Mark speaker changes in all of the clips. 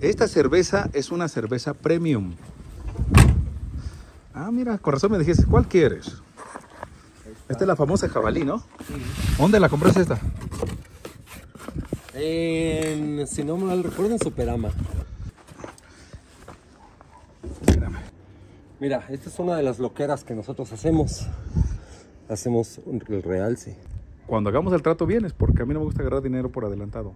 Speaker 1: Esta cerveza es una cerveza premium. Ah, mira, con razón me dijiste, ¿cuál quieres? Esta es la famosa jabalí, ¿no? ¿Dónde la compraste esta?
Speaker 2: En, si no mal recuerdo, en Superama.
Speaker 1: Espérame.
Speaker 2: Mira, esta es una de las loqueras que nosotros hacemos. Hacemos el realce.
Speaker 1: Cuando hagamos el trato vienes, porque a mí no me gusta agarrar dinero por adelantado.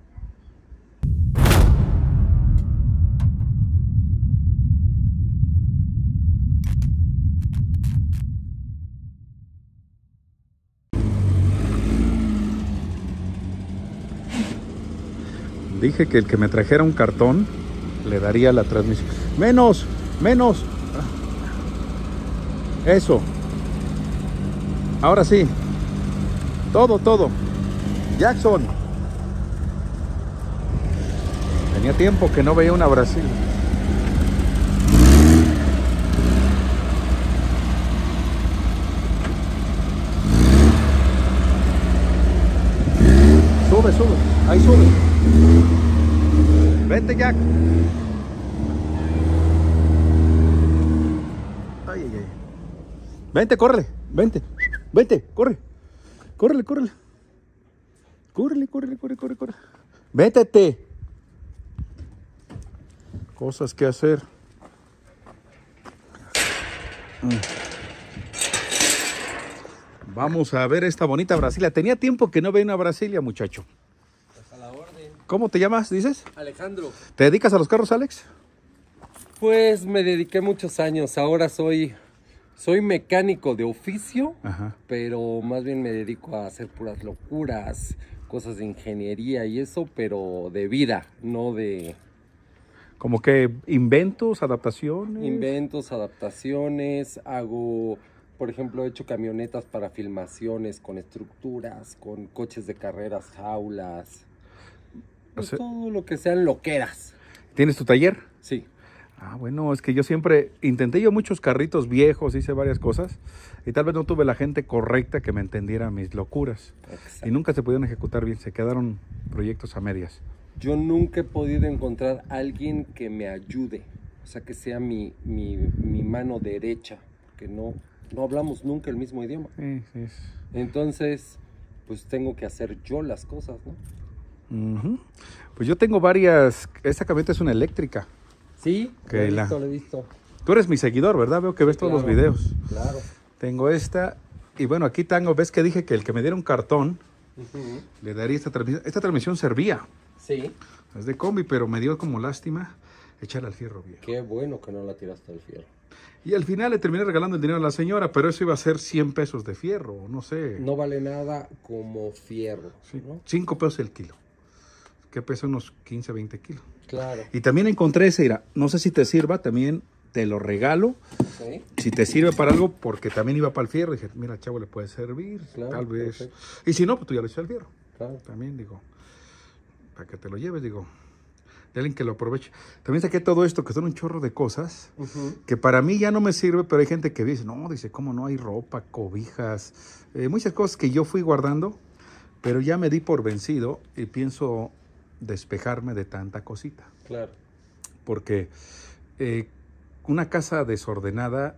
Speaker 1: Dije que el que me trajera un cartón le daría la transmisión. Menos, menos. Eso. Ahora sí. Todo, todo. Jackson. Tenía tiempo que no veía una Brasil. Sube, sube. Ahí sube. Vente, Jack. Ay, ay, ay. Vente, córrele. Vente. Vente, corre. Córrele, córrele. Córrele, córrele, córrele, córrele, córrele. Vétete. Cosas que hacer. Vamos a ver esta bonita Brasilia. Tenía tiempo que no veía una Brasilia, muchacho. ¿Cómo te llamas, dices?
Speaker 2: Alejandro.
Speaker 1: ¿Te dedicas a los carros, Alex?
Speaker 2: Pues me dediqué muchos años. Ahora soy, soy mecánico de oficio,
Speaker 1: Ajá.
Speaker 2: pero más bien me dedico a hacer puras locuras, cosas de ingeniería y eso, pero de vida, no de
Speaker 1: Como que inventos, adaptaciones.
Speaker 2: inventos, adaptaciones. Hago, por ejemplo, he hecho camionetas para filmaciones con estructuras, con coches de carreras, jaulas. Pues
Speaker 1: sea-
Speaker 2: todo lo que sean loqueras.
Speaker 1: ¿Tienes tu taller?
Speaker 2: Sí.
Speaker 1: Ah, bueno, es que yo siempre intenté yo muchos carritos viejos, hice varias cosas y tal vez no tuve la gente correcta que me entendiera mis locuras
Speaker 2: exacto.
Speaker 1: y nunca se pudieron ejecutar bien, se quedaron proyectos a medias.
Speaker 2: Yo nunca he podido encontrar a alguien que me ayude, o sea, que sea mi, mi, mi mano derecha, porque no, no hablamos nunca el mismo idioma.
Speaker 1: Sí, sí, es-
Speaker 2: Entonces, pues tengo que hacer yo las cosas, ¿no?
Speaker 1: Pues yo tengo varias, esta camioneta es una eléctrica.
Speaker 2: Sí,
Speaker 1: Que
Speaker 2: lo he visto, lo he visto.
Speaker 1: Tú eres mi seguidor, ¿verdad? Veo que ves todos los videos.
Speaker 2: Claro.
Speaker 1: Tengo esta y bueno, aquí tengo, ves que dije que el que me diera un cartón le daría esta transmisión. Esta transmisión servía,
Speaker 2: Sí,
Speaker 1: es de combi, pero me dio como lástima echarle al fierro viejo.
Speaker 2: qué bueno que no la tiraste al fierro.
Speaker 1: Y al final le terminé regalando el dinero a la señora, pero eso iba a ser 100 pesos de fierro, no sé.
Speaker 2: No vale nada como fierro,
Speaker 1: Sí,
Speaker 2: ¿no?
Speaker 1: 5 pesos el kilo. Que pesa unos 15, 20 kilos.
Speaker 2: Claro.
Speaker 1: Y también encontré ese, mira, no sé si te sirva, también te lo regalo.
Speaker 2: Sí,
Speaker 1: Si te sirve para algo, porque también iba para el fierro. Dije, mira, chavo, le puede servir,
Speaker 2: Claro,
Speaker 1: tal vez.
Speaker 2: perfecto.
Speaker 1: Y si no, pues tú ya lo echas al fierro.
Speaker 2: claro.
Speaker 1: También digo, para que te lo lleves, digo, de alguien que lo aproveche. También saqué todo esto, que son un chorro de cosas, que para mí ya no me sirve, pero hay gente que dice, no, dice, ¿cómo no hay ropa, cobijas? eh, muchas cosas que yo fui guardando, pero ya me di por vencido y pienso despejarme de tanta cosita.
Speaker 2: Claro.
Speaker 1: Porque eh, una casa desordenada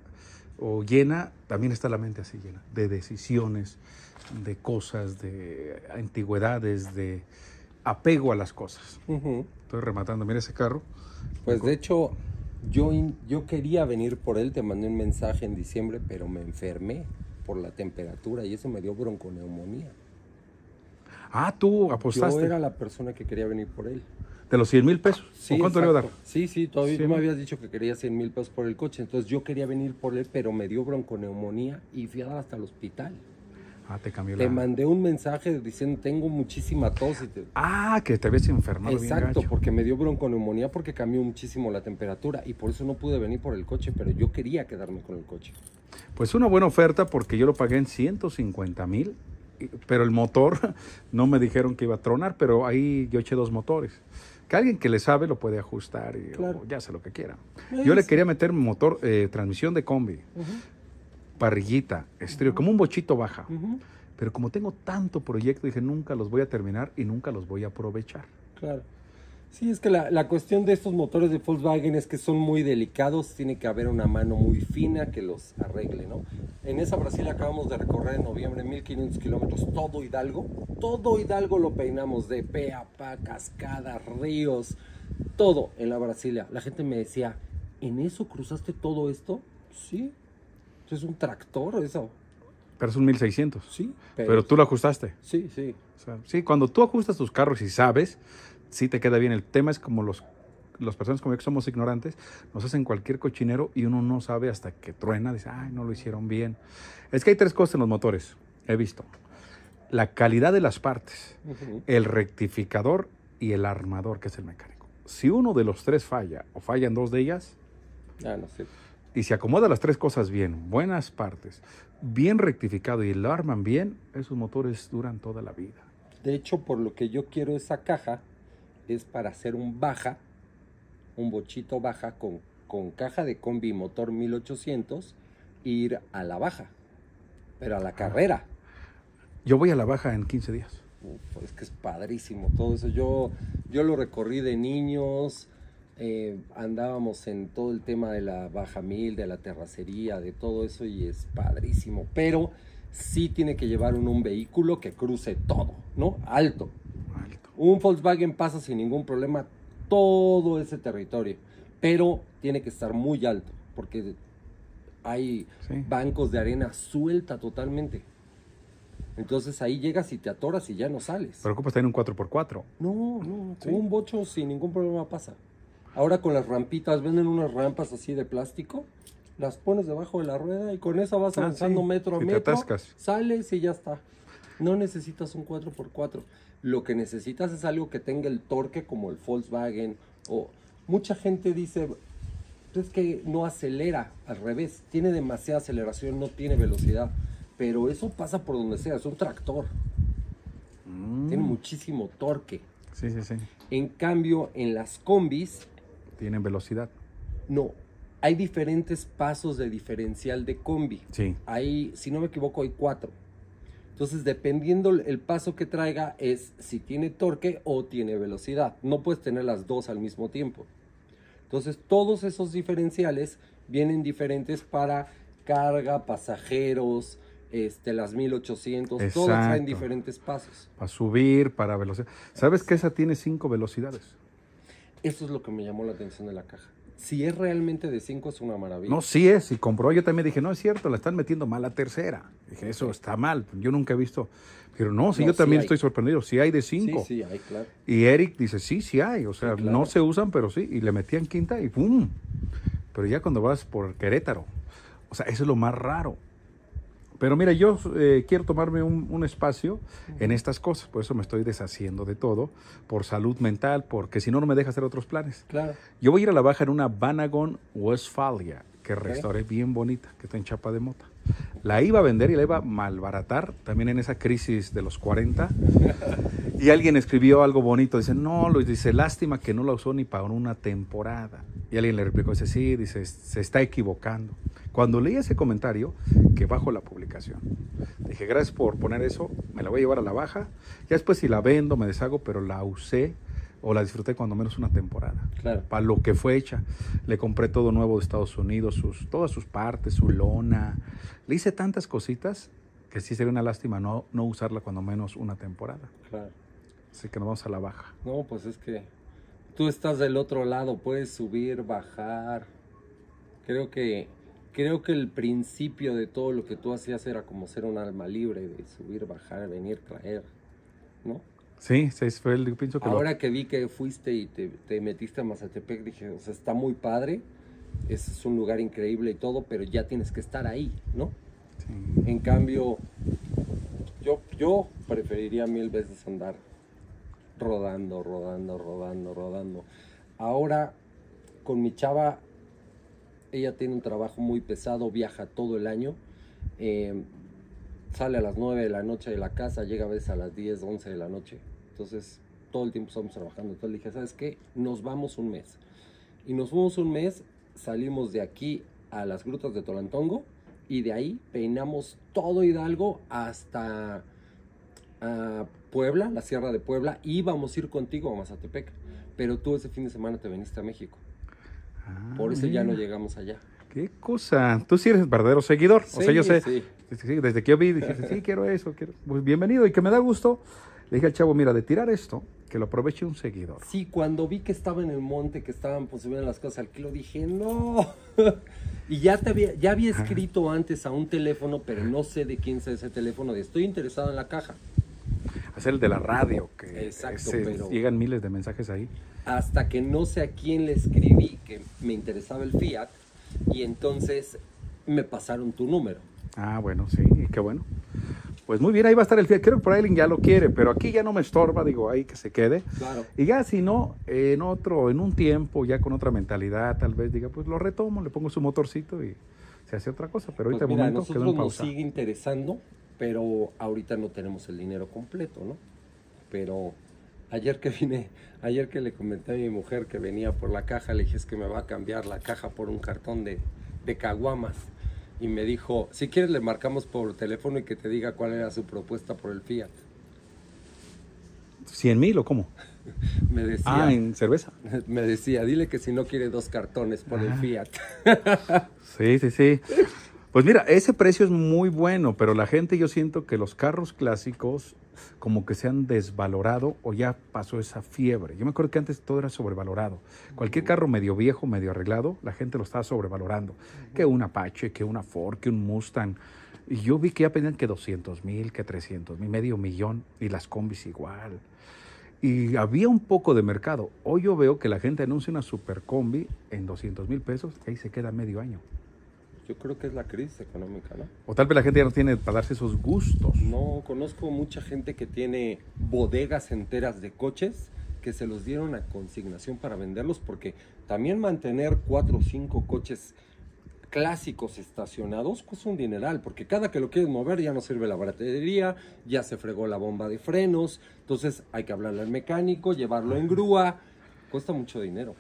Speaker 1: o llena, también está la mente así llena, de decisiones, de cosas, de antigüedades, de apego a las cosas. Estoy rematando, mira ese carro.
Speaker 2: Pues de hecho, yo, yo quería venir por él, te mandé un mensaje en diciembre, pero me enfermé por la temperatura y eso me dio bronconeumonía.
Speaker 1: Ah, tú
Speaker 2: Yo
Speaker 1: apostaste
Speaker 2: era la persona que quería venir por él.
Speaker 1: de los 100 mil pesos. ¿O cuánto le iba a dar?
Speaker 2: Sí, sí, todavía
Speaker 1: ¿Cien
Speaker 2: tú me habías dicho que quería 100 mil pesos por el coche, entonces yo quería venir por él, pero me dio bronconeumonía y fui a dar hasta el hospital.
Speaker 1: Ah, te cambió
Speaker 2: Te
Speaker 1: la...
Speaker 2: mandé un mensaje diciendo, tengo muchísima tos y te...
Speaker 1: Ah, que te habías enfermado
Speaker 2: Exacto, porque me dio bronconeumonía porque cambió muchísimo la temperatura y por eso no pude venir por el coche, pero yo quería quedarme con el coche.
Speaker 1: Pues una buena oferta porque yo lo pagué en 150 mil, pero el motor no me dijeron que iba a tronar, pero ahí yo eché dos motores. Que alguien que le sabe lo puede ajustar y
Speaker 2: Claro.
Speaker 1: ya sé lo que quiera. Yo le
Speaker 2: sí.
Speaker 1: quería meter motor, eh, transmisión de combi, parrillita, estéreo, como un bochito baja. Pero como tengo tanto proyecto, dije nunca los voy a terminar y nunca los voy a aprovechar.
Speaker 2: Claro. Sí, es que la, la, cuestión de estos motores de Volkswagen es que son muy delicados, tiene que haber una mano muy fina que los arregle, ¿no? En esa Brasil acabamos de recorrer en noviembre 1500 kilómetros, todo Hidalgo, todo Hidalgo lo peinamos de pe a pa, cascadas, ríos, todo en la Brasilia. La gente me decía, ¿en eso cruzaste todo esto? Sí, es un tractor eso.
Speaker 1: Pero es un 1600.
Speaker 2: Sí.
Speaker 1: Pero, tú lo ajustaste.
Speaker 2: Sí, sí.
Speaker 1: O sea, sí, cuando tú ajustas tus carros y sabes, sí te queda bien. El tema es como los, las personas como yo que somos ignorantes, nos hacen cualquier cochinero y uno no sabe hasta que truena, dice, ay, no lo hicieron bien. Es que hay tres cosas en los motores, he visto. La calidad de las partes, el rectificador y el armador, que es el mecánico. Si uno de los tres falla o fallan dos de ellas,
Speaker 2: ah, no sé.
Speaker 1: y se acomoda las tres cosas bien, buenas partes, bien rectificado y lo arman bien, esos motores duran toda la vida.
Speaker 2: De hecho, por lo que yo quiero esa caja, es para hacer un baja, un bochito baja con, con caja de combi motor 1800, ir a la baja, pero a la carrera.
Speaker 1: Yo voy a la baja en 15 días.
Speaker 2: Uf, es que es padrísimo todo eso. Yo, yo lo recorrí de niños, eh, andábamos en todo el tema de la baja mil, de la terracería, de todo eso y es padrísimo. Pero sí tiene que llevar un, un vehículo que cruce todo, ¿no? Alto. Un Volkswagen pasa sin ningún problema todo ese territorio, pero tiene que estar muy alto porque hay
Speaker 1: Sí.
Speaker 2: bancos de arena suelta totalmente. Entonces ahí llegas y te atoras y ya no sales.
Speaker 1: Pero ocupas tener un 4x4.
Speaker 2: No, no,
Speaker 1: Sí.
Speaker 2: un bocho sin ningún problema pasa. Ahora con las rampitas, venden unas rampas así de plástico, las pones debajo de la rueda y con eso vas
Speaker 1: Ah,
Speaker 2: avanzando
Speaker 1: sí,
Speaker 2: metro a
Speaker 1: te
Speaker 2: metro,
Speaker 1: atascas.
Speaker 2: sales y ya está. No necesitas un 4x4. Lo que necesitas es algo que tenga el torque como el Volkswagen o mucha gente dice es que no acelera, al revés, tiene demasiada aceleración, no tiene velocidad, pero eso pasa por donde sea, es un tractor,
Speaker 1: Mm.
Speaker 2: tiene muchísimo torque.
Speaker 1: Sí, sí, sí.
Speaker 2: En cambio, en las combis,
Speaker 1: Tienen velocidad.
Speaker 2: no. Hay diferentes pasos de diferencial de combi.
Speaker 1: Sí.
Speaker 2: Hay, si no me equivoco, hay cuatro. Entonces, dependiendo el paso que traiga, es si tiene torque o tiene velocidad. No puedes tener las dos al mismo tiempo. Entonces, todos esos diferenciales vienen diferentes para carga, pasajeros, este, las 1800, todas traen diferentes pasos.
Speaker 1: Para subir, para velocidad. ¿Sabes que esa tiene cinco velocidades?
Speaker 2: Eso es lo que me llamó la atención de la caja. Si es realmente de 5 es una maravilla.
Speaker 1: No, sí es. Y compró. Yo también dije, no es cierto, la están metiendo mal la tercera. Dije, eso está mal. Yo nunca he visto. Pero no, sí,
Speaker 2: No,
Speaker 1: yo
Speaker 2: sí
Speaker 1: también
Speaker 2: hay.
Speaker 1: estoy sorprendido. Sí hay de
Speaker 2: sí,
Speaker 1: cinco.
Speaker 2: sí, hay, claro.
Speaker 1: Y Eric dice, sí, sí hay. O sea,
Speaker 2: Sí, claro.
Speaker 1: no se usan, pero sí. Y le metían quinta y ¡pum! Pero ya cuando vas por Querétaro. O sea, eso es lo más raro. Pero mira, yo eh, quiero tomarme un, un espacio en estas cosas. Por eso me estoy deshaciendo de todo. Por salud mental, porque si no, no me deja hacer otros planes.
Speaker 2: Claro.
Speaker 1: Yo voy a ir a la baja en una Vanagon Westfalia, que restauré bien bonita, que está en chapa de mota. La iba a vender y la iba a malbaratar también en esa crisis de los 40. Y alguien escribió algo bonito, dice, no, Luis, dice, lástima que no la usó ni para una temporada. Y alguien le replicó, dice, sí, dice, se está equivocando. Cuando leí ese comentario, que bajo la publicación, dije, gracias por poner eso, me la voy a llevar a la baja. Ya después si la vendo, me deshago, pero la usé o la disfruté cuando menos una temporada
Speaker 2: Claro.
Speaker 1: para lo que fue hecha. Le compré todo nuevo de Estados Unidos, sus, todas sus partes, su lona. Le hice tantas cositas que sí sería una lástima no, no usarla cuando menos una temporada.
Speaker 2: Claro.
Speaker 1: Así que nos vamos a la baja.
Speaker 2: No, pues es que tú estás del otro lado, puedes subir, bajar. Creo que creo que el principio de todo lo que tú hacías era como ser un alma libre de subir, bajar, venir, traer, ¿no?
Speaker 1: Sí, sí, fue el pienso que lo-
Speaker 2: Ahora que vi que fuiste y te, te metiste a Mazatepec, dije, o sea, está muy padre, es, es un lugar increíble y todo, pero ya tienes que estar ahí, ¿no?
Speaker 1: sí.
Speaker 2: En cambio, yo, yo preferiría mil veces andar rodando, rodando, rodando, rodando. Ahora, con mi chava, ella tiene un trabajo muy pesado, viaja todo el año. eh, sale a las 9 de la noche de la casa, llega a veces a las 10, 11 de la noche. Entonces, todo el tiempo estamos trabajando. Entonces le dije, ¿sabes qué? Nos vamos un mes. Y nos fuimos un mes, salimos de aquí a las grutas de Tolantongo y de ahí peinamos todo Hidalgo hasta Puebla, la Sierra de Puebla, y vamos a ir contigo a Mazatepec. pero tú ese fin de semana te viniste a México.
Speaker 1: Ah,
Speaker 2: Por eso ya no llegamos allá.
Speaker 1: Qué cosa. Tú sí eres verdadero seguidor. o sea, yo sé.
Speaker 2: sí.
Speaker 1: Desde que yo vi, dije, sí, quiero eso. Quiero. Pues bienvenido y que me da gusto. Le dije al chavo, mira, de tirar esto, que lo aproveche un seguidor.
Speaker 2: Sí, cuando vi que estaba en el monte, que estaban pues subiendo las cosas al kilo, dije, no. y ya, te había, ya había escrito antes a un teléfono, pero no sé de quién es ese teléfono, de estoy interesado en la caja.
Speaker 1: Hacer el de la radio, que
Speaker 2: Exacto,
Speaker 1: ese-
Speaker 2: pero-
Speaker 1: llegan miles de mensajes ahí.
Speaker 2: Hasta que no sé a quién le escribí que me interesaba el Fiat y entonces me pasaron tu número.
Speaker 1: Ah, bueno, sí, qué bueno. Pues muy bien, ahí va a estar el Fiat. Creo que por ahí alguien ya lo quiere, pero aquí ya no me estorba, digo, ahí que se quede.
Speaker 2: Claro.
Speaker 1: Y ya si no, en otro, en un tiempo, ya con otra mentalidad, tal vez diga, pues lo retomo, le pongo su motorcito y se hace otra cosa. Pero ahorita
Speaker 2: Pues mira,
Speaker 1: momento quedó
Speaker 2: nosotros
Speaker 1: en
Speaker 2: nos
Speaker 1: pausa.
Speaker 2: sigue interesando, pero ahorita no tenemos el dinero completo, ¿no? Pero ayer que vine, ayer que le comenté a mi mujer que venía por la caja, le dije es que me va a cambiar la caja por un cartón de, de caguamas. Y me dijo, si quieres le marcamos por teléfono y que te diga cuál era su propuesta por el Fiat.
Speaker 1: ¿Cien mil o cómo?
Speaker 2: Me decía,
Speaker 1: Ah, en cerveza.
Speaker 2: me decía, dile que si no quiere dos cartones por el
Speaker 1: Ah.
Speaker 2: Fiat.
Speaker 1: Sí, sí, sí. Pues mira, ese precio es muy bueno, pero la gente yo siento que los carros clásicos como que se han desvalorado o ya pasó esa fiebre. Yo me acuerdo que antes todo era sobrevalorado. Cualquier carro medio viejo, medio arreglado, la gente lo estaba sobrevalorando. Que un Apache, que una Ford, que un Mustang. Y yo vi que ya pedían que 200 mil, que 300 mil, medio millón, y las combis igual. Y había un poco de mercado. Hoy yo veo que la gente anuncia una super combi en 200 mil pesos y ahí se queda medio año.
Speaker 2: Yo creo que es la crisis económica, ¿no?
Speaker 1: O tal vez la gente ya no tiene para darse esos gustos.
Speaker 2: No, conozco mucha gente que tiene bodegas enteras de coches que se los dieron a consignación para venderlos porque también mantener cuatro o cinco coches clásicos estacionados cuesta un dineral porque cada que lo quieres mover ya no sirve la batería, ya se fregó la bomba de frenos, entonces hay que hablarle al mecánico, llevarlo en grúa, cuesta mucho dinero.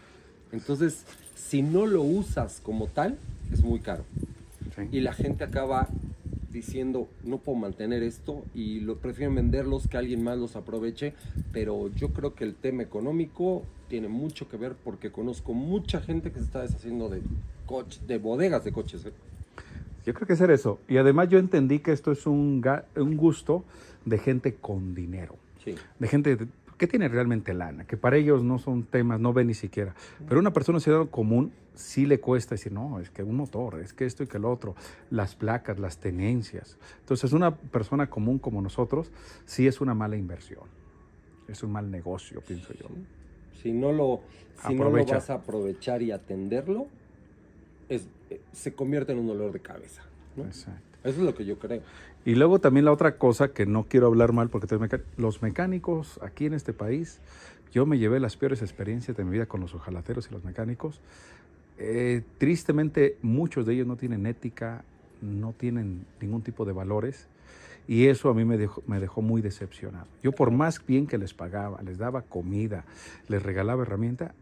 Speaker 2: Entonces, si no lo usas como tal, es muy caro
Speaker 1: Sí.
Speaker 2: y la gente acaba diciendo no puedo mantener esto y lo prefieren venderlos que alguien más los aproveche pero yo creo que el tema económico tiene mucho que ver porque conozco mucha gente que se está deshaciendo de coche, de bodegas de coches ¿eh?
Speaker 1: Yo creo que es eso. Y además yo entendí que esto es un, un gusto de gente con dinero.
Speaker 2: sí
Speaker 1: De gente que tiene realmente lana, que para ellos no son temas, no ven ni siquiera. Pero una persona ciudadano común sí le cuesta decir, no, es que un motor, es que esto y que lo otro, las placas, las tenencias. Entonces una persona común como nosotros sí es una mala inversión. Es un mal negocio, pienso yo.
Speaker 2: si no lo si no lo vas a aprovechar y atenderlo es, eh, se convierte en un dolor de cabeza ¿no?
Speaker 1: Exacto.
Speaker 2: eso es lo que yo creo
Speaker 1: Y luego también la otra cosa que no quiero hablar mal porque los mecánicos aquí en este país, yo me llevé las peores experiencias de mi vida con los ojalateros y los mecánicos. Eh, tristemente muchos de ellos no tienen ética, no tienen ningún tipo de valores y eso a mí me dejó, me dejó muy decepcionado. Yo por más bien que les pagaba, les daba comida, les regalaba herramienta,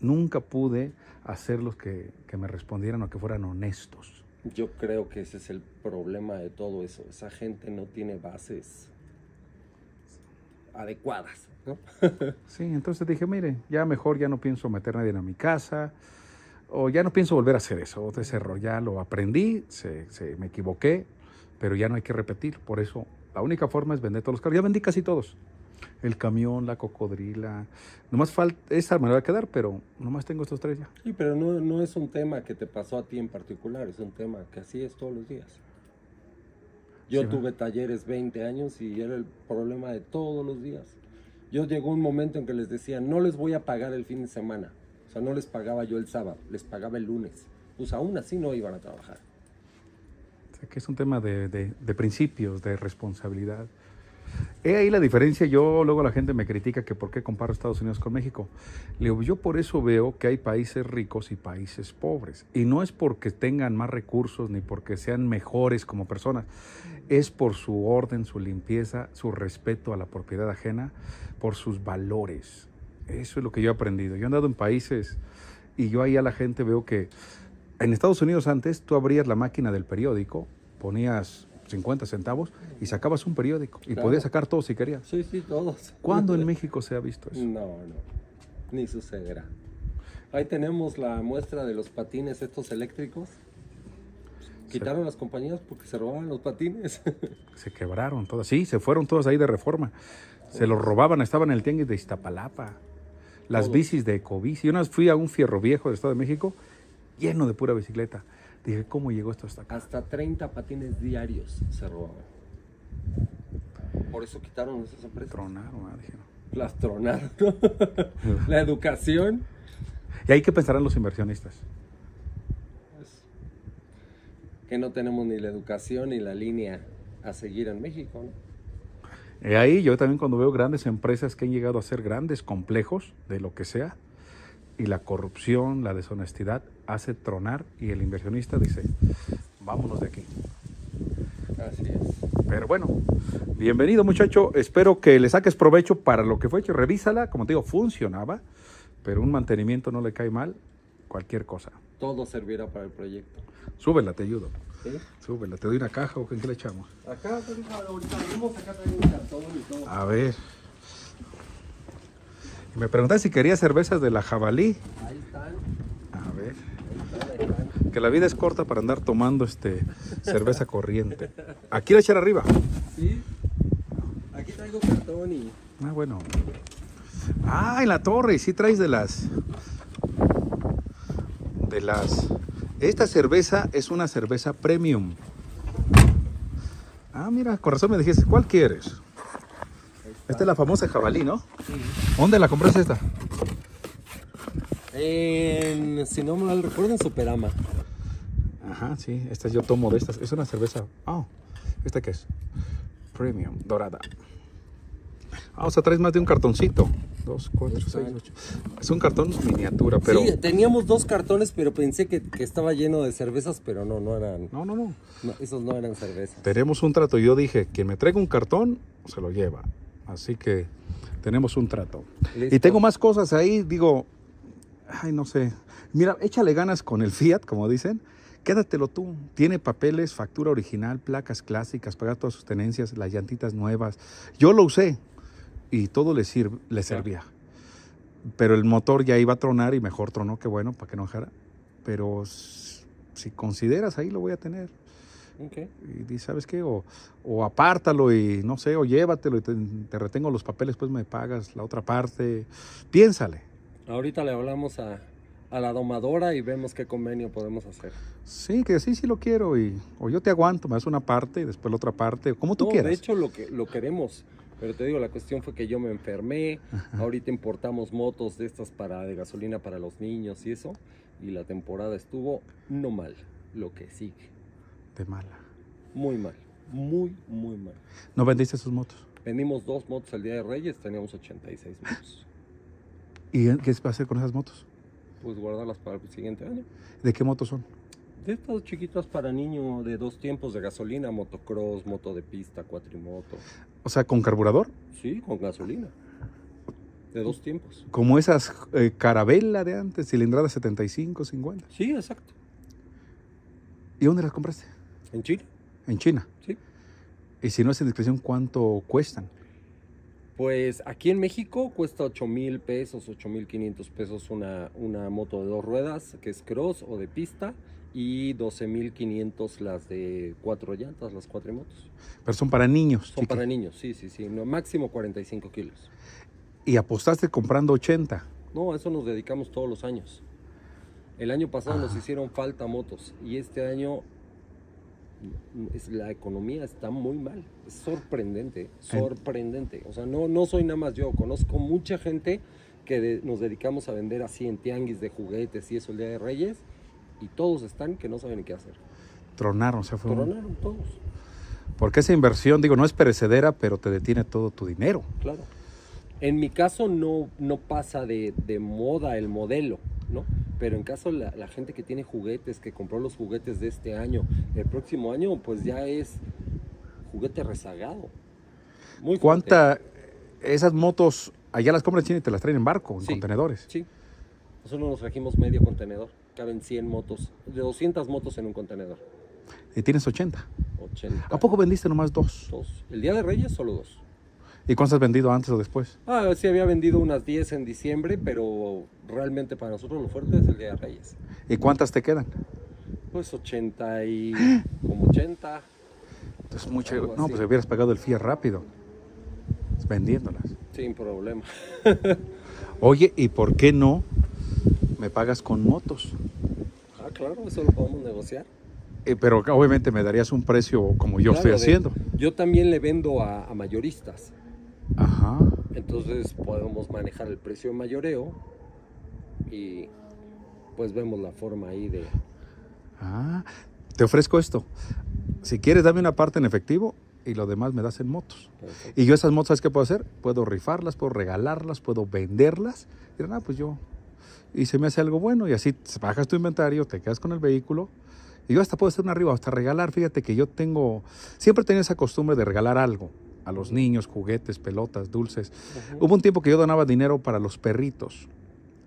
Speaker 1: nunca pude hacerlos que, que me respondieran o que fueran honestos.
Speaker 2: Yo creo que ese es el problema de todo eso. Esa gente no tiene bases adecuadas, ¿no?
Speaker 1: Sí, entonces dije, mire, ya mejor ya no pienso meter a nadie en mi casa, o ya no pienso volver a hacer eso, otro ese error, ya lo aprendí, se, se- me equivoqué, pero ya no hay que repetir, por eso la única forma es vender todos los carros, ya vendí casi todos, el camión, la cocodrila, nomás falta, esa me la va a quedar, pero nomás tengo estos tres ya.
Speaker 2: Sí, pero no, no es un tema que te pasó a ti en particular, es un tema que así es todos los días. Yo
Speaker 1: Sí,
Speaker 2: tuve talleres 20 años y era el problema de todos los días. Yo llegó un momento en que les decía, no les voy a pagar el fin de semana. No les pagaba yo el sábado, les pagaba el lunes. Pues aún así no iban a trabajar.
Speaker 1: O sea, que es un tema de, de- principios, de responsabilidad. He ahí la diferencia. Yo, luego la gente me critica que por qué comparo Estados Unidos con México. Yo por eso veo que hay países ricos y países pobres. Y no es porque tengan más recursos ni porque sean mejores como personas. Es por su orden, su limpieza, su respeto a la propiedad ajena, por sus valores. Eso es lo que yo he aprendido. Yo he andado en países y yo ahí a la gente veo que en Estados Unidos antes tú abrías la máquina del periódico, ponías 50 centavos y sacabas un periódico y
Speaker 2: Claro.
Speaker 1: podías sacar todo si querías.
Speaker 2: Sí, sí, todos.
Speaker 1: ¿Cuándo en México se ha visto eso?
Speaker 2: No, no. Ni sucederá. Ahí tenemos la muestra de los patines estos eléctricos. Quitaron las compañías porque se robaban los patines.
Speaker 1: Se quebraron todas. Sí, se fueron todas ahí de reforma. Se los robaban, estaban en el tianguis de Iztapalapa. Las bicis de Ecobici. Una vez fui a un fierro viejo del Estado de México lleno de pura bicicleta. Dije, ¿cómo llegó esto hasta acá?
Speaker 2: Hasta 30 patines diarios se robaban. Por eso quitaron esas empresas.
Speaker 1: Tronaron, ah, dije, no.
Speaker 2: Las tronaron. la educación.
Speaker 1: ¿Y ahí qué pensarán los inversionistas?
Speaker 2: pues, que no tenemos ni la educación ni la línea a seguir en México. ¿no?
Speaker 1: Y ahí yo también cuando veo grandes empresas que han llegado a ser grandes complejos de lo que sea, y la corrupción, la deshonestidad hace tronar y el inversionista dice, vámonos de aquí.
Speaker 2: Así es.
Speaker 1: Pero bueno, bienvenido muchacho, espero que le saques provecho para lo que fue hecho, revísala, como te digo, funcionaba, pero un mantenimiento no le cae mal, cualquier cosa.
Speaker 2: Todo servirá para el proyecto.
Speaker 1: Súbela, te ayudo.
Speaker 2: ¿Sí?
Speaker 1: Súbela, te doy una caja o qué qué le echamos.
Speaker 2: Acá, ahorita vimos, acá traigo un cartón y todo.
Speaker 1: A ver. Me preguntaste si quería cervezas de la jabalí.
Speaker 2: Ahí están,
Speaker 1: A ver.
Speaker 2: ahí están, ahí están.
Speaker 1: Que la vida es corta para andar tomando este cerveza corriente. Aquí la echar arriba.
Speaker 2: Sí. Aquí traigo cartón y.
Speaker 1: Ah, bueno. Ah, en la torre, y sí traes de las. De las. Esta cerveza es una cerveza premium. Ah, mira, con razón me dijiste, ¿cuál quieres? Esta es la famosa jabalí, ¿no? ¿Dónde la compraste esta?
Speaker 2: En, si no mal recuerdo, en Superama.
Speaker 1: Ajá, sí, esta yo tomo de estas. Es una cerveza. Ah, ¿esta qué es? Premium, dorada. Ah, o sea, traes más de un cartoncito. Dos, cuatro, seis, ocho. Es un cartón miniatura, pero.
Speaker 2: Sí, teníamos dos cartones, pero pensé que, que estaba lleno de cervezas, pero no, no eran.
Speaker 1: No, no, no.
Speaker 2: no, esos no eran cervezas.
Speaker 1: Tenemos un trato. Yo dije, quien me traiga un cartón, se lo lleva. Así que tenemos un trato.
Speaker 2: Listo.
Speaker 1: Y tengo más cosas ahí, digo, ay, no sé. Mira, échale ganas con el Fiat, como dicen. Quédatelo tú. Tiene papeles, factura original, placas clásicas, pagar todas sus tenencias, las llantitas nuevas. Yo lo usé y todo le, sirve, le servía. Pero el motor ya iba a tronar y mejor tronó que bueno, para que no dejara. Pero si consideras, ahí lo voy a tener.
Speaker 2: Ok.
Speaker 1: Y ¿sabes qué? O, o apártalo y no sé, o llévatelo y te, te retengo los papeles, pues me pagas la otra parte. Piénsale.
Speaker 2: Ahorita le hablamos a, a la domadora y vemos qué convenio podemos hacer.
Speaker 1: Sí, que sí, sí lo quiero. Y, o yo te aguanto, me das una parte y después la otra parte, como tú
Speaker 2: no,
Speaker 1: quieras.
Speaker 2: de hecho lo que lo queremos. Pero te digo, la cuestión fue que yo me enfermé. Ahorita importamos motos de estas para de gasolina para los niños y eso. Y la temporada estuvo no mal. Lo que sigue.
Speaker 1: De mala.
Speaker 2: Muy mal. Muy, muy mal.
Speaker 1: ¿No vendiste sus motos?
Speaker 2: Vendimos dos motos el día de Reyes, teníamos 86 motos.
Speaker 1: ¿Y qué se va a hacer con esas motos?
Speaker 2: Pues guardarlas para el siguiente año.
Speaker 1: ¿De qué motos son?
Speaker 2: De estas chiquitas para niño de dos tiempos de gasolina, motocross, moto de pista, cuatrimoto.
Speaker 1: O sea, con carburador.
Speaker 2: Sí, con gasolina. De dos tiempos.
Speaker 1: Como esas eh, carabela de antes, cilindrada 75, 50.
Speaker 2: Sí, exacto.
Speaker 1: ¿Y dónde las compraste?
Speaker 2: En Chile,
Speaker 1: En China.
Speaker 2: sí.
Speaker 1: Y si no es indiscreción, ¿cuánto cuestan?
Speaker 2: Pues aquí en México cuesta 8 mil pesos, 8 mil 500 pesos una, una moto de dos ruedas, que es cross o de pista, y 12 mil 500 las de cuatro llantas, las cuatrimotos.
Speaker 1: Pero son para niños.
Speaker 2: Son para niños, sí, sí, sí. No, máximo 45 kilos.
Speaker 1: Y apostaste comprando 80.
Speaker 2: No, a eso nos dedicamos todos los años. El año pasado nos
Speaker 1: Ah.
Speaker 2: hicieron falta motos y este año la economía está muy mal. Es sorprendente, sorprendente. O sea, no, no soy nada más yo. Conozco mucha gente que de- nos dedicamos a vender así en tianguis de juguetes y eso el Día de Reyes y todos están que no saben qué hacer.
Speaker 1: Tronaron, se fue. un-
Speaker 2: Tronaron todos,
Speaker 1: Porque esa inversión, digo, no es perecedera, pero te detiene todo tu dinero.
Speaker 2: claro. En mi caso no, no pasa de, de moda el modelo, ¿no? Pero en caso la, la gente que tiene juguetes, que compró los juguetes de este año, el próximo año pues ya es juguete rezagado. Muy fuerte.
Speaker 1: ¿Cuánta? Esas motos, allá las compran en China y te las traen en barco, en
Speaker 2: Sí.
Speaker 1: contenedores.
Speaker 2: Sí. Nosotros nos trajimos medio contenedor. Caben 100 motos, de 200 motos en un contenedor.
Speaker 1: Y tienes 80.
Speaker 2: 80.
Speaker 1: ¿A poco vendiste nomás dos?
Speaker 2: Dos. El día de Reyes solo dos.
Speaker 1: ¿Y cuántas has vendido antes o después?
Speaker 2: Ah, sí había vendido unas 10 en diciembre, pero realmente para nosotros lo fuerte es el Día de Reyes.
Speaker 1: ¿Y cuántas te quedan?
Speaker 2: Pues 80 y... como 80.
Speaker 1: Entonces, mucho, no,
Speaker 2: así.
Speaker 1: pues hubieras pagado el FIA rápido. Vendiéndolas.
Speaker 2: Sin problema.
Speaker 1: Oye, ¿y por qué no me pagas con motos?
Speaker 2: Ah, claro, eso lo podemos negociar.
Speaker 1: Eh, pero obviamente me darías un precio como yo
Speaker 2: Claro,
Speaker 1: estoy
Speaker 2: de-
Speaker 1: haciendo.
Speaker 2: Yo también le vendo a, a mayoristas.
Speaker 1: Ajá.
Speaker 2: Entonces podemos manejar el precio de mayoreo y pues vemos la forma ahí de...
Speaker 1: Ah, te ofrezco esto. Si quieres, dame una parte en efectivo y lo demás me das en motos.
Speaker 2: Perfecto.
Speaker 1: Y yo esas motos, ¿sabes qué puedo hacer? Puedo rifarlas, puedo regalarlas, puedo venderlas. Y dirán, ah, pues yo. Y se me hace algo bueno y así bajas tu inventario, te quedas con el vehículo. Y yo hasta puedo hacer un arriba, hasta regalar. Fíjate que yo tengo, siempre he tenido esa costumbre de regalar algo a los niños, juguetes, pelotas, dulces.
Speaker 2: Ujú.
Speaker 1: Hubo un tiempo que yo donaba dinero para los perritos.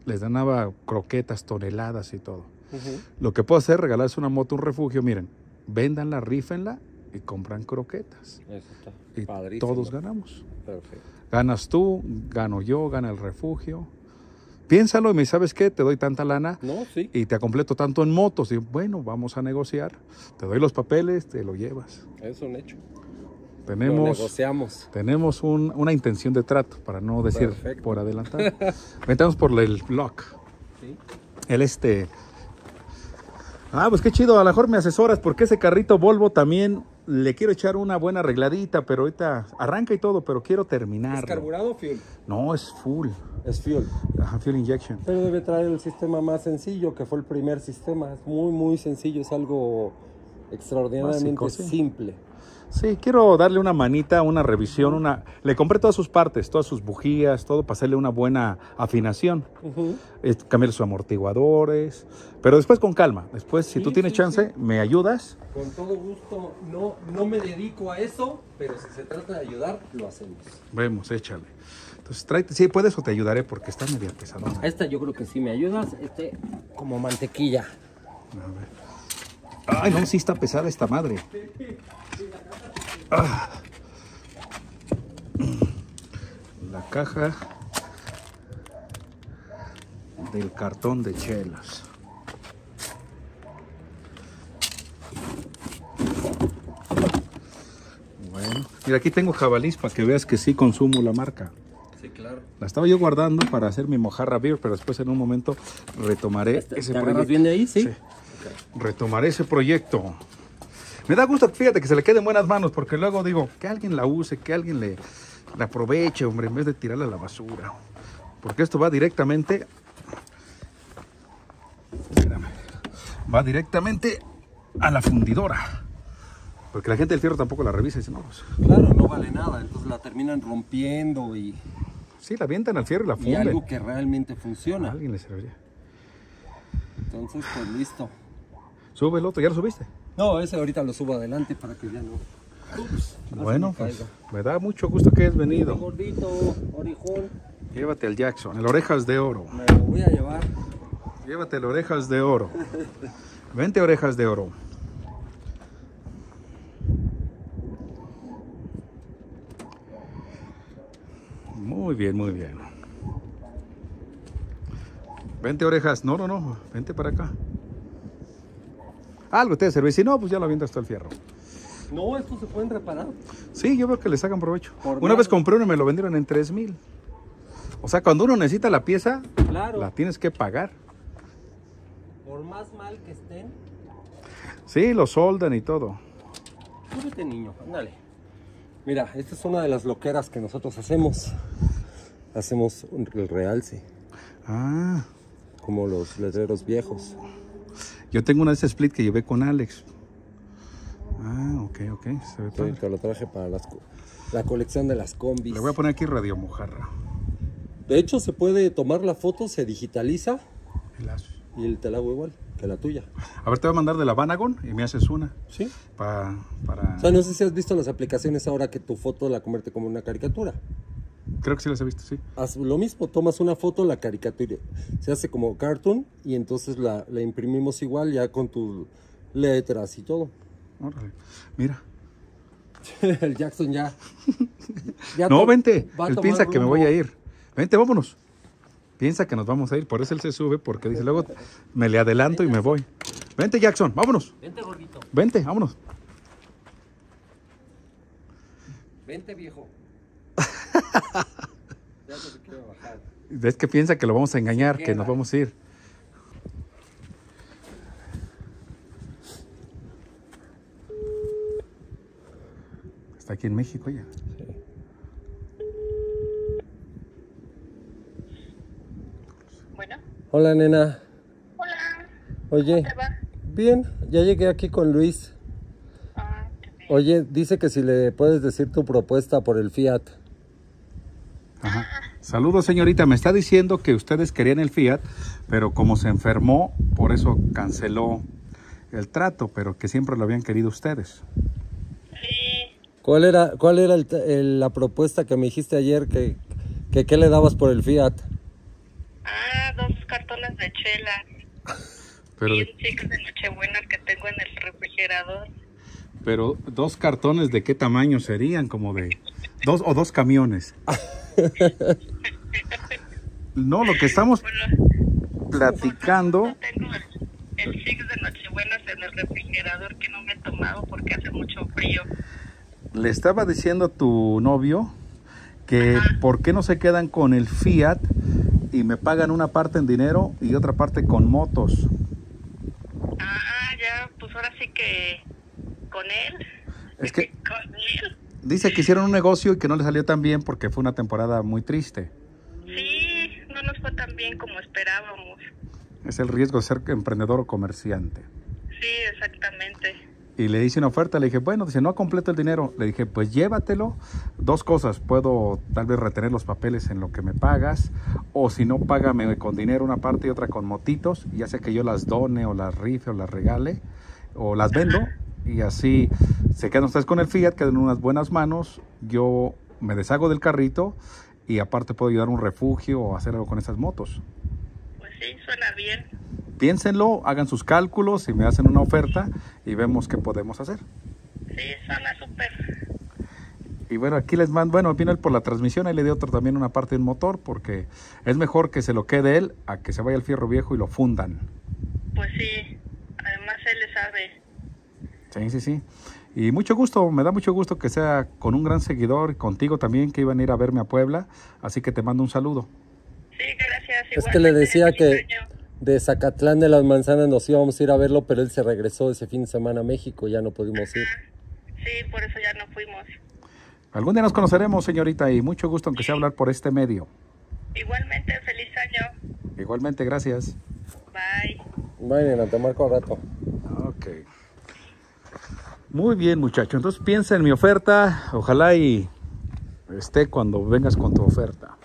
Speaker 1: Les donaba croquetas, toneladas y todo.
Speaker 2: Ujú.
Speaker 1: Lo que puedo hacer es regalarles una moto, un refugio. Miren, véndanla, rífenla y compran croquetas.
Speaker 2: Eso está
Speaker 1: Y
Speaker 2: padrísimo.
Speaker 1: todos ganamos.
Speaker 2: Perfecto.
Speaker 1: Ganas tú, gano yo, gana el refugio. Piénsalo y me sabes qué, te doy tanta lana
Speaker 2: No, sí.
Speaker 1: y te completo tanto en motos. Y bueno, vamos a negociar. Te doy los papeles, te lo llevas.
Speaker 2: Es un hecho. Lo
Speaker 1: Tenemos,
Speaker 2: negociamos.
Speaker 1: tenemos un- una intención de trato, para no decir
Speaker 2: Perfecto.
Speaker 1: por adelantar. Ventamos por el block.
Speaker 2: Sí.
Speaker 1: El este. Ah, pues qué chido, a lo mejor me asesoras porque ese carrito Volvo también le quiero echar una buena arregladita, pero ahorita arranca y todo, pero quiero
Speaker 2: ¿Es
Speaker 1: terminarlo.
Speaker 2: carburado o fuel?
Speaker 1: No, es full.
Speaker 2: Es fuel.
Speaker 1: Ajá, fuel injection.
Speaker 2: Pero debe traer el sistema más sencillo, que fue el primer sistema. Es muy, muy sencillo. Es algo extraordinariamente
Speaker 1: Básico, sí.
Speaker 2: simple.
Speaker 1: Sí, quiero darle una manita, una revisión, una. Le compré todas sus partes, todas sus bujías, todo para hacerle una buena afinación. Eh, Cambiar sus amortiguadores, pero después con calma. Después, si
Speaker 2: Sí,
Speaker 1: tú tienes
Speaker 2: sí,
Speaker 1: chance, me ayudas.
Speaker 2: Con todo gusto. No, no me dedico a eso, pero si se trata de ayudar, lo hacemos.
Speaker 1: Vemos, échale. Entonces, tráete, si puedes o te ayudaré porque está media pesadona.
Speaker 2: Esta yo creo que sí me ayudas. Este como mantequilla.
Speaker 1: A ver. Ay, no, sí está pesada esta madre. Ah. La caja del cartón de chelas. Bueno, mira, aquí tengo jabalís para que veas que sí consumo la marca.
Speaker 2: Sí, claro.
Speaker 1: La estaba yo guardando para hacer mi mojarra beer, pero después en un momento retomaré ese
Speaker 2: ¿Te agarras
Speaker 1: proyecto.
Speaker 2: bien de ahí? Sí.
Speaker 1: Sí. Retomaré ese proyecto. Me da gusto, fíjate, que se le quede en buenas manos, porque luego digo, que alguien la use, que alguien le, la aproveche, hombre, en vez de tirarla a la basura. Porque esto va directamente... Espérame. Va directamente a la fundidora. Porque la gente del fierro tampoco la revisa y dice, no, pues
Speaker 2: Claro, no vale nada. Entonces la terminan rompiendo y,
Speaker 1: sí, la avientan al fierro y la
Speaker 2: y
Speaker 1: funden.
Speaker 2: algo que realmente
Speaker 1: A
Speaker 2: funciona.
Speaker 1: alguien le serviría.
Speaker 2: Entonces, pues listo.
Speaker 1: Sube el otro, ¿ya lo subiste?
Speaker 2: No, ese ahorita lo subo adelante para que ya no. Ups,
Speaker 1: Bueno,
Speaker 2: me
Speaker 1: pues me da mucho gusto que hayas venido.
Speaker 2: Gordito, orijón,
Speaker 1: Llévate al Jackson, el orejas de oro.
Speaker 2: me lo voy a llevar.
Speaker 1: Llévate el orejas de oro. Vente orejas de oro. Muy bien, muy bien. Vente orejas. No, no, no. Vente para acá. Algo te sirve. Si no, pues ya lo avientas todo el fierro.
Speaker 2: No, estos se pueden reparar.
Speaker 1: Sí, yo veo que les sacan provecho.
Speaker 2: Por
Speaker 1: Una
Speaker 2: nada.
Speaker 1: vez compré uno y me lo vendieron en 3 mil. O sea, cuando uno necesita la pieza,
Speaker 2: Claro.
Speaker 1: la tienes que pagar.
Speaker 2: Por más mal que estén,
Speaker 1: Sí, lo soldan y todo.
Speaker 2: súbete niño, ándale. Mira, esta es una de las loqueras que nosotros hacemos. Hacemos el realce,
Speaker 1: Ah,
Speaker 2: como los letreros viejos.
Speaker 1: Yo tengo una de ese split que llevé con Alex. Ah, ok, ok. Se ve
Speaker 2: Sí,
Speaker 1: padre.
Speaker 2: lo traje para las la colección de las combis.
Speaker 1: Le voy a poner aquí Radio Mojarra.
Speaker 2: De hecho, se puede tomar la foto, se digitaliza
Speaker 1: El
Speaker 2: y te la hago igual que la tuya.
Speaker 1: A ver, te voy a mandar de la Vanagon y me haces una.
Speaker 2: ¿Sí?
Speaker 1: Pa- para...
Speaker 2: O sea, no sé si has visto las aplicaciones ahora que tu foto la convierte como una caricatura.
Speaker 1: Creo que sí las he visto, sí.
Speaker 2: Haz lo mismo, tomas una foto, la caricatura se hace como cartoon y entonces la, la imprimimos igual ya con tus letras y todo.
Speaker 1: Órale. Mira.
Speaker 2: el Jackson ya. ya
Speaker 1: No, vente. Él piensa que me voy a ir. Vente, vámonos. Piensa que nos vamos a ir. Por eso él se sube, porque dice, luego me le adelanto y me voy. Vente, Jackson, vámonos.
Speaker 2: Vente, gordito.
Speaker 1: Vente, vámonos.
Speaker 2: Vente, viejo. Ya no se quiere bajar.
Speaker 1: Es que piensa que lo vamos a engañar, que nos vamos a ir. Está aquí en México ya.
Speaker 3: Bueno,
Speaker 2: Hola, nena.
Speaker 3: hola,
Speaker 2: Oye,
Speaker 3: ¿te va?
Speaker 2: bien, ya llegué aquí con Luis.
Speaker 3: Ah, qué bien.
Speaker 2: Oye, dice que si le puedes decir tu propuesta por el Fiat.
Speaker 1: Saludos, señorita. Me está diciendo que ustedes querían el Fiat, pero como se enfermó, por eso canceló el trato, pero que siempre lo habían querido ustedes.
Speaker 3: Sí,
Speaker 2: ¿Cuál era, cuál era el- el- la propuesta que me dijiste ayer que, que qué le dabas por el Fiat?
Speaker 3: ah, dos cartones de chela
Speaker 1: Pero,
Speaker 3: y un chicle de Nochebuena que tengo en el refrigerador.
Speaker 1: pero dos cartones de qué tamaño serían, como de dos o dos camiones. No, lo que estamos
Speaker 3: Bueno,
Speaker 1: platicando.
Speaker 3: no tengo el, el chicle de Nochebuena en el refrigerador que no me he tomado porque hace mucho frío.
Speaker 1: Le estaba diciendo a tu novio que por qué no se quedan con el Fiat y me pagan una parte en dinero y otra parte con motos.
Speaker 3: Ah, ya, pues ahora sí que con él.
Speaker 1: Es que
Speaker 3: Con él.
Speaker 1: Dice que hicieron un negocio y que no le salió tan bien porque fue una temporada muy triste.
Speaker 3: Sí, no nos fue tan bien como esperábamos.
Speaker 1: Es el riesgo de ser emprendedor o comerciante.
Speaker 3: Sí, exactamente.
Speaker 1: Y le hice una oferta, le dije, bueno, dice, no completo el dinero. Le dije, pues llévatelo. Dos cosas, puedo tal vez retener los papeles en lo que me pagas, o si no, págame con dinero una parte y otra con motitos, ya sea que yo las done o las rife o las regale, o las vendo, y así se quedan ustedes con el Fiat, quedan en unas buenas manos, yo me deshago del carrito y aparte puedo ayudar a un refugio o hacer algo con esas motos.
Speaker 3: Pues sí, suena bien.
Speaker 1: Piénsenlo, hagan sus cálculos y me hacen una oferta y vemos qué podemos hacer.
Speaker 3: Sí, suena súper.
Speaker 1: Y bueno, aquí les mando, bueno, vino él por la transmisión, ahí le dio otro también una parte del motor, porque es mejor que se lo quede él a que se vaya al fierro viejo y lo fundan.
Speaker 3: Pues sí, además él le sabe.
Speaker 1: Sí, sí, sí. Y mucho gusto, me da mucho gusto que sea con un gran seguidor, y contigo también, que iban a ir a verme a Puebla, así que te mando un saludo.
Speaker 3: Sí, gracias.
Speaker 2: Es que le
Speaker 3: igualmente,
Speaker 2: decía que de Zacatlán de las Manzanas nos íbamos a ir a verlo, pero él se regresó ese fin de semana a México, ya no pudimos ir.
Speaker 3: Sí, por eso ya no fuimos.
Speaker 1: Algún día nos conoceremos, señorita, y mucho gusto, aunque sea hablar por este medio.
Speaker 3: Igualmente, feliz año.
Speaker 1: Igualmente, gracias.
Speaker 3: Bye.
Speaker 2: Bueno, te marco al rato.
Speaker 1: Ok. Muy bien, muchacho. Entonces piensa en mi oferta. Ojalá y esté cuando vengas con tu oferta.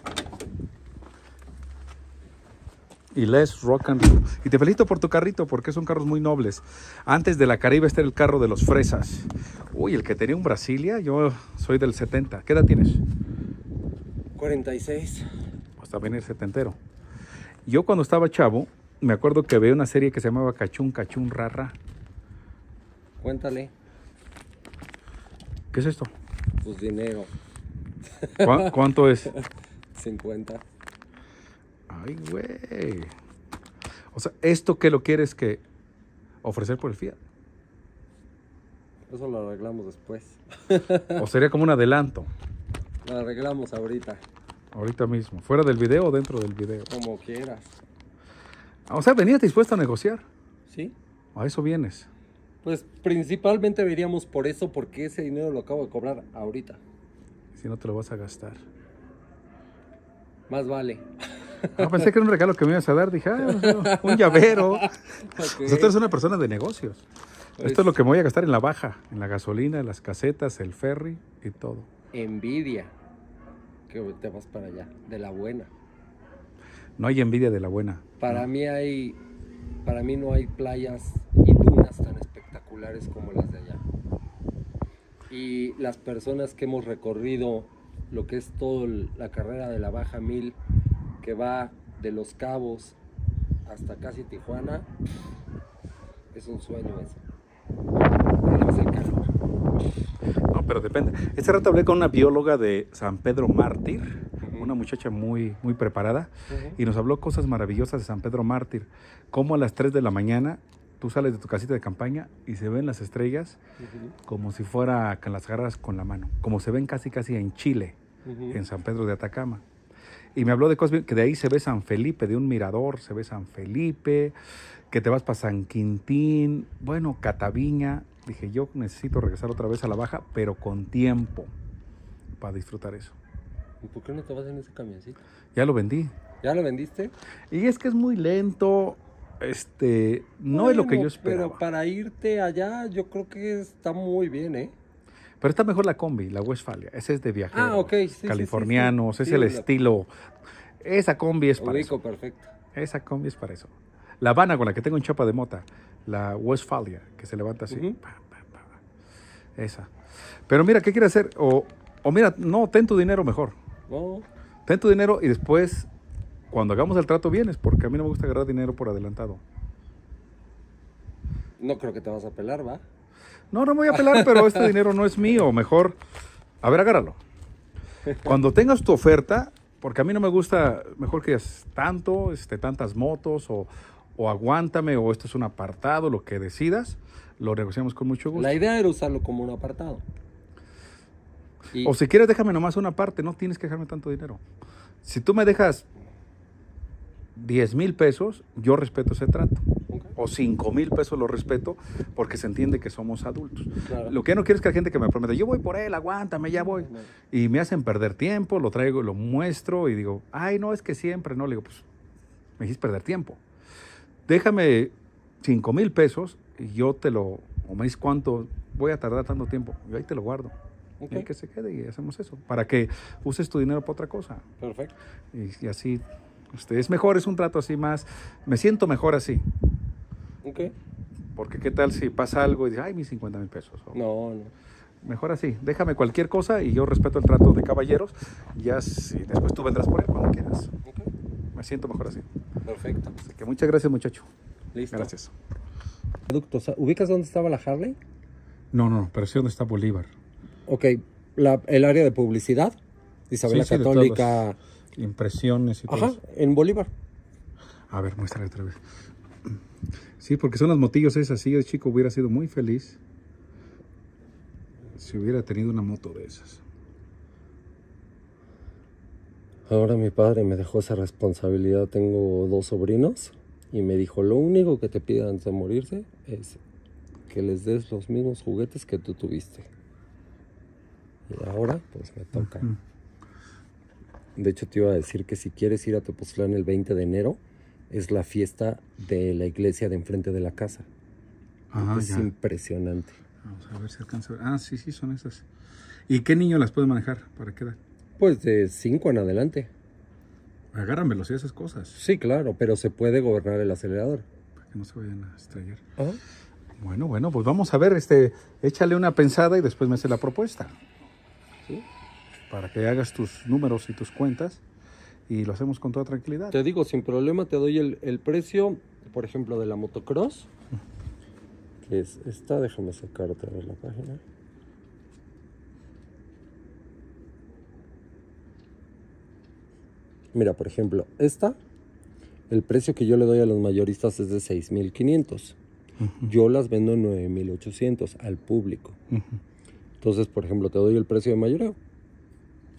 Speaker 1: Y les rock and roll. Y te felicito por tu carrito porque son carros muy nobles. Antes de la Caribe este era el carro de los fresas. Uy, el que tenía un Brasilia, yo soy del 70. ¿Qué edad tienes?
Speaker 2: 46.
Speaker 1: Pues también el setentero. Yo cuando estaba chavo, me acuerdo que veía una serie que se llamaba Cachún, Cachún, Rara.
Speaker 2: Cuéntale.
Speaker 1: ¿Qué es esto?
Speaker 2: Pues dinero.
Speaker 1: ¿Cuá- ¿Cuánto es?
Speaker 2: 50.
Speaker 1: Ay, güey. O sea, ¿esto qué lo quieres que ofrecer por el Fiat?
Speaker 2: Eso lo arreglamos después.
Speaker 1: ¿O sería como un adelanto?
Speaker 2: Lo arreglamos ahorita,
Speaker 1: Ahorita mismo. ¿Fuera del video o dentro del video?
Speaker 2: como quieras.
Speaker 1: O sea, venías dispuesto a negociar.
Speaker 2: ¿Sí?
Speaker 1: A eso vienes.
Speaker 2: Pues principalmente veríamos por eso, porque ese dinero lo acabo de cobrar ahorita.
Speaker 1: Si no te lo vas a gastar.
Speaker 2: Más vale.
Speaker 1: Ah, pensé que era un regalo que me ibas a dar. Dije, ah, un llavero.
Speaker 2: Ok.
Speaker 1: O sea, tú eres una persona de negocios. Esto es lo que me voy a gastar en la baja, en la gasolina, en las casetas, el ferry y todo.
Speaker 2: Envidia. Que te vas para allá, de la buena.
Speaker 1: No hay envidia de la buena.
Speaker 2: Para mí hay, para mí no hay playas y dunas tan como las de allá. Y las personas que hemos recorrido lo que es toda la carrera de la Baja Mil, que va de Los Cabos hasta casi Tijuana, es un sueño eso. Además el calor.
Speaker 1: No, pero depende. Este rato hablé con una bióloga de San Pedro Mártir, una muchacha muy, muy preparada, y nos habló cosas maravillosas de San Pedro Mártir. Como a las 3 de la mañana tú sales de tu casita de campaña y se ven las estrellas como si fuera con las garras con la mano, como se ven casi casi en Chile, en San Pedro de Atacama. Y me habló de cosas que de ahí se ve San Felipe, de un mirador, se ve San Felipe, que te vas para San Quintín, bueno, Cataviña. Dije, yo necesito regresar otra vez a la baja, pero con tiempo para disfrutar eso.
Speaker 2: ¿Y por qué no te vas en ese camioncito?
Speaker 1: Ya lo vendí.
Speaker 2: ¿Ya lo vendiste?
Speaker 1: Y es que es muy lento, este, no es lo que yo esperaba.
Speaker 2: Pero para irte allá, yo creo que está muy bien, ¿eh?
Speaker 1: Pero está mejor la combi, la Westfalia. Ese es de viajeros.
Speaker 2: Ah, ok, sí,
Speaker 1: Californianos,
Speaker 2: sí.
Speaker 1: es el
Speaker 2: la-
Speaker 1: estilo. Esa combi es para eso.
Speaker 2: perfecto.
Speaker 1: Esa combi es para eso. La Habana con la que tengo en chapa de mota, la Westfalia, que se levanta así.
Speaker 2: Ujú.
Speaker 1: pa, pa, pa. Esa. Pero mira, ¿qué quieres hacer? O, o mira, no, ten tu dinero mejor.
Speaker 2: No,
Speaker 1: Ten tu dinero y después, cuando hagamos el trato, vienes, porque a mí no me gusta agarrar dinero por adelantado.
Speaker 2: no creo que te vas a pelar, ¿va?
Speaker 1: No, no me voy a pelar, pero este dinero no es mío. Mejor, a ver, agárralo. Cuando tengas tu oferta, porque a mí no me gusta, mejor que es tanto, este, tantas motos, o, o aguántame, o esto es un apartado, lo que decidas, lo negociamos con mucho gusto.
Speaker 2: La idea era usarlo como un apartado. Y-
Speaker 1: O si quieres, déjame nomás una parte, no tienes que dejarme tanto dinero. Si tú me dejas 10 mil pesos, yo respeto ese trato. O 5 mil pesos lo respeto porque se entiende que somos adultos.
Speaker 2: Claro.
Speaker 1: Lo que no quiero es que la gente que me promete, yo voy por él, aguántame, ya voy.
Speaker 2: No.
Speaker 1: Y me hacen perder tiempo, lo traigo, lo muestro y digo, ay, no, es que siempre, no, le digo, pues me hiciste perder tiempo. Déjame 5 mil pesos y yo te lo, o me dices cuánto, voy a tardar tanto tiempo, yo ahí te lo guardo.
Speaker 2: Ok.
Speaker 1: Y que se quede y hacemos eso, para que uses tu dinero para otra cosa.
Speaker 2: Perfecto.
Speaker 1: Y, y así, este, es mejor, es un trato así más, me siento mejor así.
Speaker 2: Ok.
Speaker 1: Porque qué tal si pasa algo y dices, ay, mis 50 mil pesos. O,
Speaker 2: No, no.
Speaker 1: Mejor así, déjame cualquier cosa y yo respeto el trato de caballeros. Ya si después tú vendrás por él cuando quieras.
Speaker 2: Ok.
Speaker 1: Me siento mejor así.
Speaker 2: Perfecto.
Speaker 1: Así que muchas gracias, muchacho.
Speaker 2: Listo.
Speaker 1: Gracias.
Speaker 2: Productos. ¿Ubicas dónde estaba la Harley?
Speaker 1: No, no, pero sí dónde está Bolívar.
Speaker 2: Ok. La- el área de publicidad. Isabel la
Speaker 1: Sí, sí, de
Speaker 2: Católica.
Speaker 1: Impresiones y todo
Speaker 2: Ajá,
Speaker 1: eso.
Speaker 2: en Bolívar.
Speaker 1: A ver, muéstrale otra vez. Sí, porque son las motillos esas. Sí, el chico hubiera sido muy feliz si hubiera tenido una moto de esas.
Speaker 2: Ahora mi padre me dejó esa responsabilidad. Tengo dos sobrinos y me dijo, lo único que te pidan antes de morirse es que les des los mismos juguetes que tú tuviste. Y ahora pues me toca. De hecho te iba a decir que si quieres ir a Tepoztlán el 20 de enero, es la fiesta de la iglesia de enfrente de la casa.
Speaker 1: Ah,
Speaker 2: es
Speaker 1: ya.
Speaker 2: impresionante.
Speaker 1: Vamos a ver si alcanza a ver. Ah, sí, sí, son esas. ¿Y qué niño las puede manejar? ¿Para qué edad?
Speaker 2: Pues de 5 en adelante.
Speaker 1: Agarran velocidad esas cosas,
Speaker 2: Sí, claro, pero se puede gobernar el acelerador.
Speaker 1: para que no se vayan a estrellar.
Speaker 2: Ajá.
Speaker 1: Bueno, bueno, pues vamos a ver, este, échale una pensada y después me hace la propuesta.
Speaker 2: ¿Sí?
Speaker 1: Para que hagas tus números y tus cuentas y lo hacemos con toda tranquilidad.
Speaker 2: Te digo, sin problema te doy el, el precio, por ejemplo, de la motocross. Que es esta, déjame sacar otra vez la página. Mira, por ejemplo, esta, el precio que yo le doy a los mayoristas es de 6.500.
Speaker 1: Ujú,
Speaker 2: Yo las vendo en 9.800 al público. Entonces, por ejemplo, te doy el precio de mayoreo.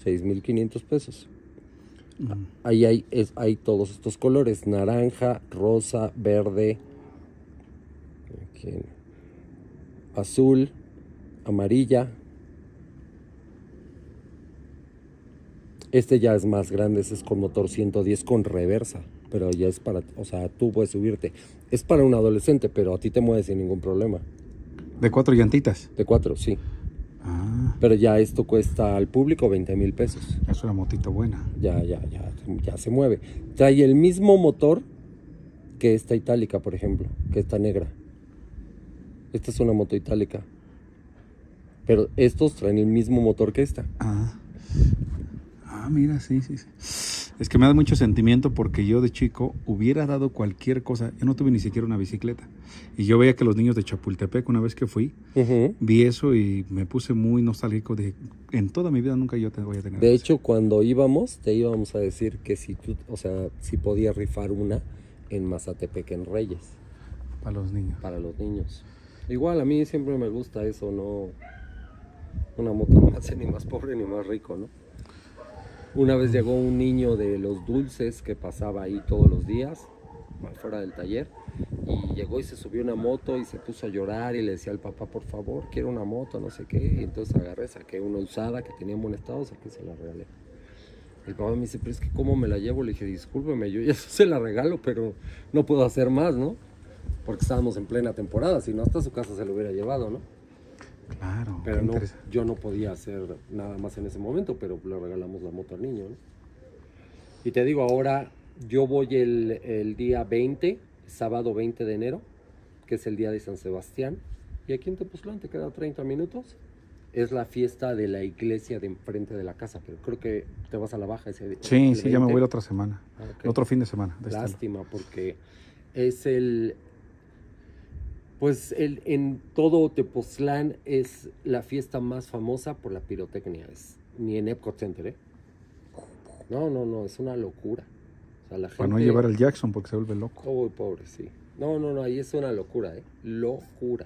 Speaker 2: 6.500 pesos.
Speaker 1: Mm.
Speaker 2: Ahí hay, es, hay todos estos colores, naranja, rosa, verde, aquí, azul, amarilla. Este ya es más grande, ese es con motor 110 con reversa, pero ya es para, o sea, tú puedes subirte. Es para un adolescente, pero a ti te mueves sin ningún problema.
Speaker 1: De cuatro llantitas.
Speaker 2: De cuatro, sí.
Speaker 1: Ah,
Speaker 2: Pero ya esto cuesta al público 20 mil pesos.
Speaker 1: es una motita buena.
Speaker 2: ya, ya, ya, ya se mueve. Trae el mismo motor que esta itálica, por ejemplo, que esta negra. Esta es una moto itálica. Pero estos traen el mismo motor que esta.
Speaker 1: Ah, ah mira, sí, sí, sí. Es que me da mucho sentimiento porque yo de chico hubiera dado cualquier cosa. Yo no tuve ni siquiera una bicicleta. Y yo veía que los niños de Chapultepec, una vez que fui, vi eso y me puse muy nostálgico de en toda mi vida nunca yo te voy a tener.
Speaker 2: De hecho, cuando íbamos, te íbamos a decir que si tú, o sea, si podías rifar una en Mazatepec en Reyes,
Speaker 1: para los niños.
Speaker 2: para los niños. Igual, a mí siempre me gusta eso, no... Una moto no me hace ni más pobre ni más rico, ¿no? Una vez llegó un niño de los dulces que pasaba ahí todos los días, fuera del taller, y llegó y se subió una moto y se puso a llorar y le decía al papá, por favor, quiero una moto, no sé qué. Y entonces agarré, saqué una usada que tenía en buen estado, saqué se la regalé. El papá me dice, pero es que ¿cómo me la llevo? Le dije, discúlpeme, yo ya se la regalo, pero no puedo hacer más, ¿no? Porque estábamos en plena temporada, si no hasta su casa se lo hubiera llevado, ¿no?
Speaker 1: Claro.
Speaker 2: Pero no, yo no podía hacer nada más en ese momento, pero le regalamos la moto al niño. ¿no? Y te digo, ahora yo voy el, el día 20, sábado 20 de enero, que es el día de San Sebastián, y aquí en Tepoztlán te quedan 30 minutos. Es la fiesta de la iglesia de enfrente de la casa, pero creo que te vas a la baja ese
Speaker 1: Sí,
Speaker 2: el
Speaker 1: sí, ya me
Speaker 2: 20.
Speaker 1: voy la otra semana.
Speaker 2: Ah.
Speaker 1: Otro fin de semana. de este.
Speaker 2: Lástima, porque es el. Pues el, en todo Tepoztlán es la fiesta más famosa por la pirotecnia. Es, ni en Epcot Center, ¿eh? No, no, no, es una locura. O sea, la gente.
Speaker 1: Para no llevar al Jackson porque se vuelve loco.
Speaker 2: Oh, pobre, sí. No, no, no, ahí es una locura, ¿eh? Locura.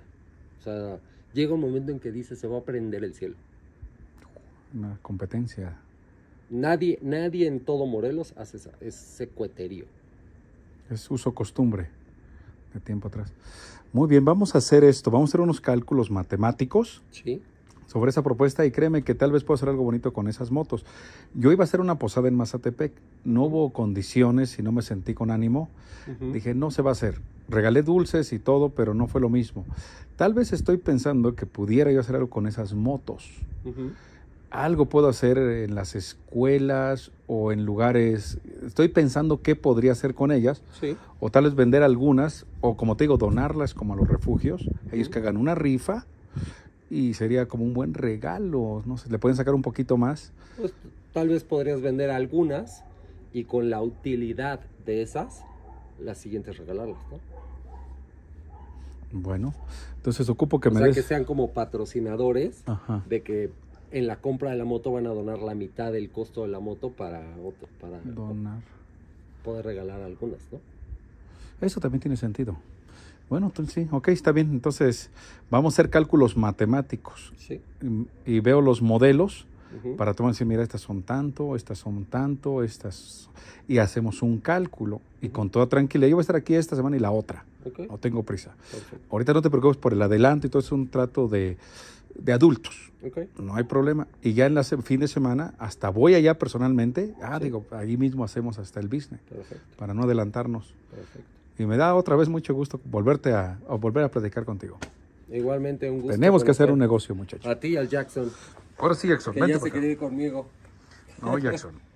Speaker 2: O sea, llega un momento en que dice se va a prender el cielo.
Speaker 1: Una competencia.
Speaker 2: Nadie, nadie en todo Morelos hace esa, ese cueterío.
Speaker 1: Es uso costumbre de tiempo atrás. Muy bien, vamos a hacer esto. Vamos a hacer unos cálculos matemáticos
Speaker 2: ¿Sí?
Speaker 1: sobre esa propuesta y créeme que tal vez puedo hacer algo bonito con esas motos. Yo iba a hacer una posada en Mazatepec. No hubo condiciones y no me sentí con ánimo. Dije, no se va a hacer. Regalé dulces y todo, pero no fue lo mismo. Tal vez estoy pensando que pudiera yo hacer algo con esas motos. Algo puedo hacer en las escuelas o en lugares. Estoy pensando qué podría hacer con ellas.
Speaker 2: Sí.
Speaker 1: O tal vez vender algunas, o como te digo, donarlas como a los refugios. Ellos que hagan una rifa y sería como un buen regalo. No sé, le pueden sacar un poquito más.
Speaker 2: Pues tal vez podrías vender algunas y con la utilidad de esas, las siguientes regalarlas, ¿no?
Speaker 1: Bueno, entonces ocupo que
Speaker 2: o
Speaker 1: me
Speaker 2: sea,
Speaker 1: des.
Speaker 2: que sean como patrocinadores
Speaker 1: Ajá.
Speaker 2: de que en la compra de la moto van a donar la mitad del costo de la moto para, otro- para
Speaker 1: Donar.
Speaker 2: poder regalar algunas, ¿no?
Speaker 1: Eso también tiene sentido. Bueno, entonces sí, ok, está bien. Entonces, vamos a hacer cálculos matemáticos.
Speaker 2: Sí.
Speaker 1: Y, y veo los modelos para tomar decir, mira, estas son tanto, estas son tanto, estas. Y hacemos un cálculo. Y con toda tranquilidad, yo voy a estar aquí esta semana y la otra. No tengo prisa. Ahorita no te preocupes por el adelanto y todo es un trato de, de adultos. No hay problema. Y ya en la se- fin de semana, hasta voy allá personalmente. Ah,
Speaker 2: Sí.
Speaker 1: digo, ahí mismo hacemos hasta el business,
Speaker 2: perfecto,
Speaker 1: para no adelantarnos.
Speaker 2: perfecto.
Speaker 1: Y me da otra vez mucho gusto volverte a, a volver a platicar contigo.
Speaker 2: Igualmente un gusto.
Speaker 1: Tenemos que hacer un negocio, muchachos.
Speaker 2: A ti y al Jackson,
Speaker 1: Ahora sí, Jackson.
Speaker 2: que
Speaker 1: vente
Speaker 2: ya se quería ir conmigo.
Speaker 1: No, Jackson.